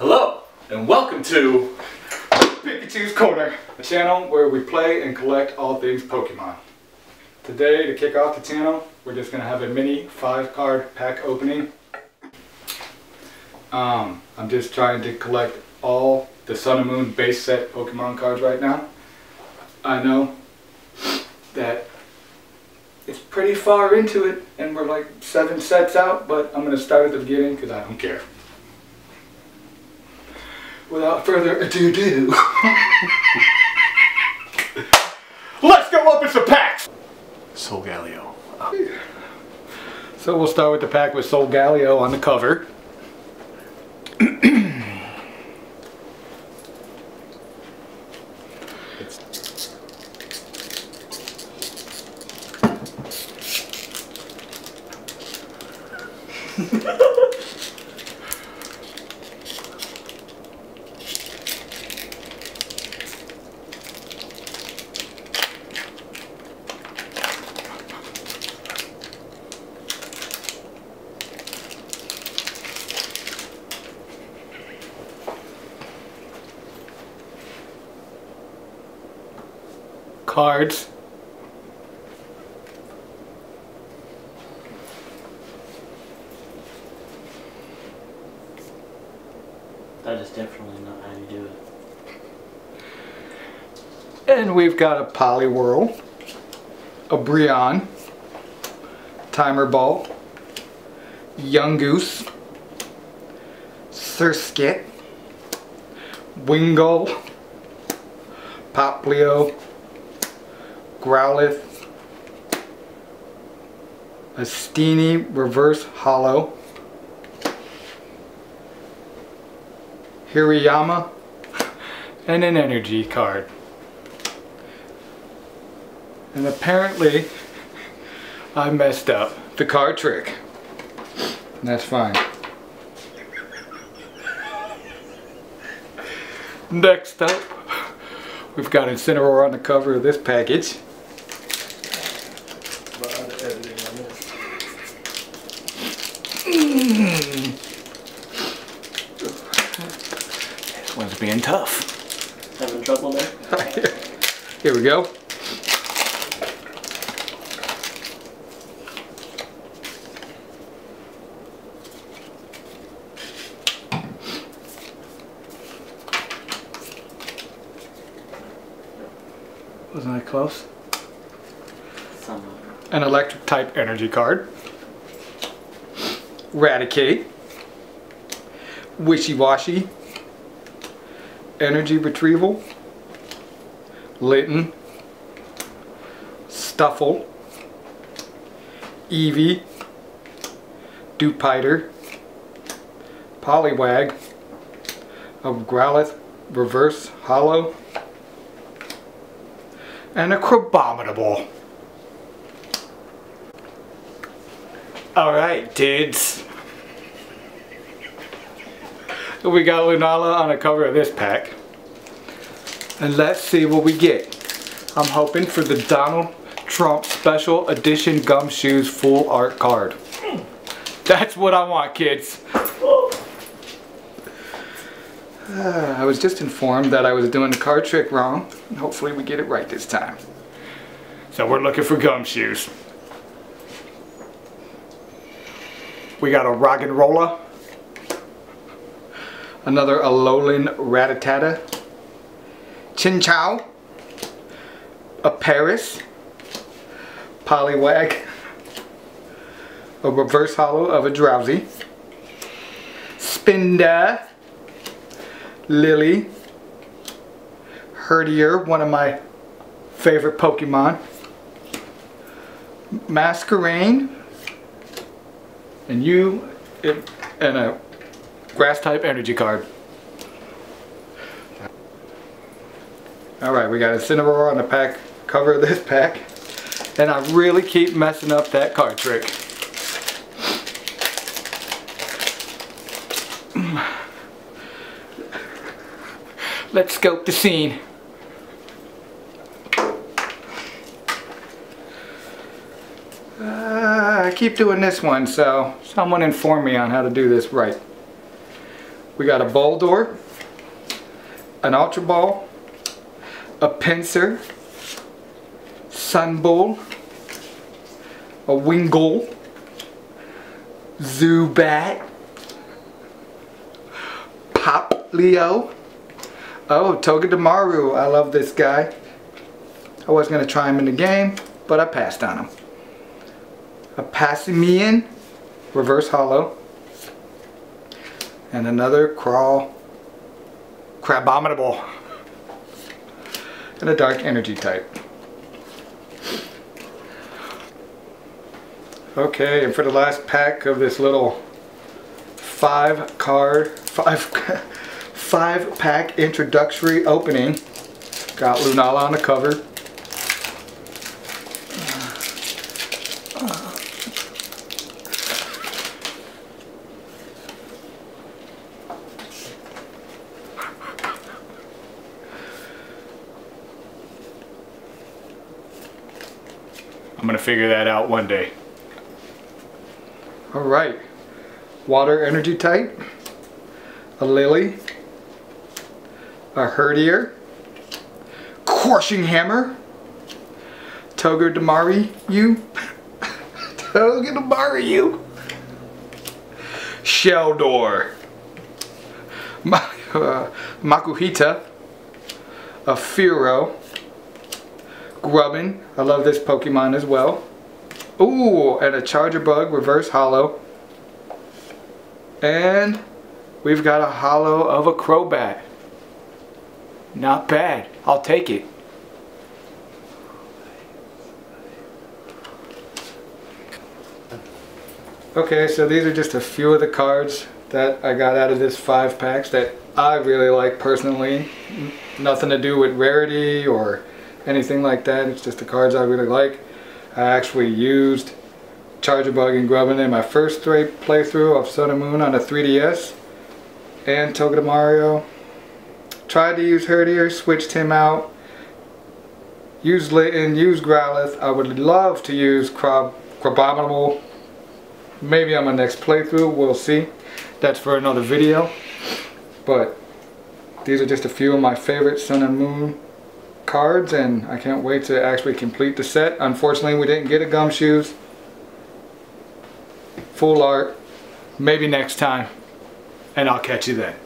Hello, and welcome to Pikachu's Corner, a channel where we play and collect all things Pokemon. Today, to kick off the channel, we're just going to have a mini five card pack opening. Um, I'm just trying to collect all the Sun and Moon base set Pokemon cards right now. I know that it's pretty far into it and we're like seven sets out, but I'm going to start at the beginning because I don't care. Without further ado, do. let's go open some packs! Solgaleo. So we'll start with the pack with Solgaleo on the cover. Cards. That is definitely not how you do it. And we've got a Poliwhirl, a Brionne, Timer Ball, Yungoos, Surskit, Wingull, Poplio, Growlithe, a Reverse Holo, Hariyama, and an energy card. And apparently, I messed up the card trick. That's fine. Next up, we've got Incineroar on the cover of this package. One's being tough. Having trouble there? Here we go. Wasn't I close? Some An electric type energy card. Raticate. Wishiwashi. Energy retrieval. Litten. Stufful. Eevee. Dewpider. Poliwag. A Growlithe Reverse Holo. And a Crabominable. Alright, dudes. We got Lunala on the cover of this pack. And let's see what we get. I'm hoping for the Donald Trump Special Edition Gumshoes Full Art card. That's what I want, kids. Uh, I was just informed that I was doing the card trick wrong. Hopefully we get it right this time. So we're looking for gumshoes. We got a Roggenrola. Another Alolan Rattata. Chinchou. A Paras. Poliwag. A reverse holo of a Drowzee. Spinda. Lillie. Herdier, one of my favorite Pokemon. Masquerain. And you, and a grass type energy card. Alright, we got a Incineroar on the pack cover of this pack. And I really keep messing up that card trick. Let's scope the scene. Uh, I keep doing this one, so someone inform me on how to do this right. We got a Boldore, an Ultra Ball, a Pinsir, Sun Bull, a Wingull, Zubat, Poplio. Oh, Togedemaru. I love this guy. I was going to try him in the game, but I passed on him. A Passimian, reverse holo. And another crawl, crabominable. And a dark energy type. Okay, and for the last pack of this little five card, five, five pack introductory opening, got Lunala on the cover. I'm gonna figure that out one day. All right, water energy type, a Lillie, a herdier, crushing hammer, Togedemaru, you, Togedemaru, you, Sheldor, Ma uh, Makuhita, a Firo, Grubbin, I love this Pokemon as well. Ooh, and a Charjabug Reverse Holo. And we've got a holo of a Crobat. Not bad. I'll take it. Okay, so these are just a few of the cards that I got out of this five packs that I really like personally. Nothing to do with rarity or anything like that. It's just the cards I really like. I actually used Charjabug and Grubbin in my first straight playthrough of Sun and Moon on the 3DS and Togedemaru. Tried to use Herdier, switched him out. Used Litten, used Growlithe. I would love to use Crab Crabominable. Maybe on my next playthrough, we'll see. That's for another video. But these are just a few of my favorite Sun and Moon cards and I can't wait to actually complete the set. Unfortunately we didn't get a gumshoes. Full art. Maybe next time. And I'll catch you then.